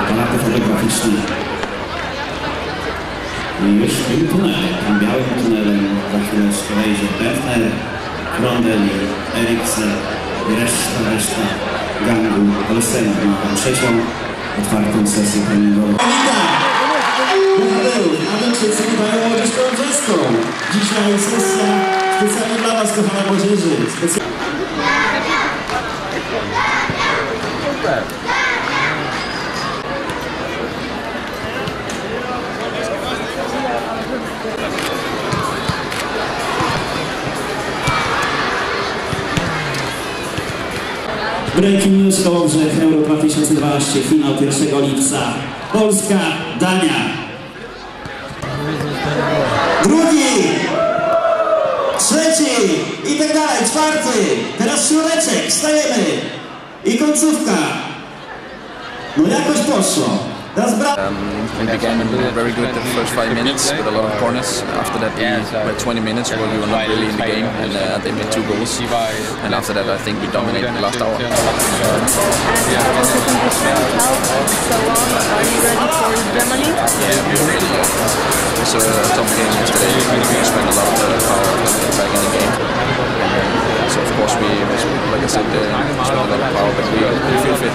aparaty fotograficzne. I już tym tunelem, tym białym tunelem za chwileczkę wejdzie Befner, Krondel Eriksen i gangu Olsena na trzecią otwartą sesję treningową. Adamczycy wydają młodzież kołobrzeską. Dzisiaj sesja specjalnie dla Was, kochana młodzieży. Specjalnie Breaking News Kołobrzeg Euro 2012, finał 1 lipca. Polska, Dania. Drugi, trzeci i tak dalej, czwarty. Teraz środeczek, stajemy. I końcówka. No jakoś poszło. Teraz bra... Um, we began very good the first five minutes with a lot of corners. After that, we had 20 minutes where we were not really in the game, and uh, they made two goals. And after that, I think we dominated the last hour. And also conditioning, health, and so on. Are you ready for Germany? It was a tough game yesterday. We spent a lot of uh, power getting back in the game. And, so of course we, like I said, uh, we spent a lot of power, but we, we feel fit.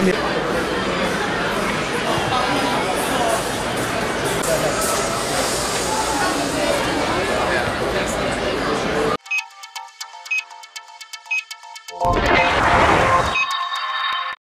Cambia. Oh.